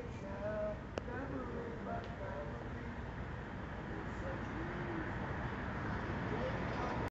picture.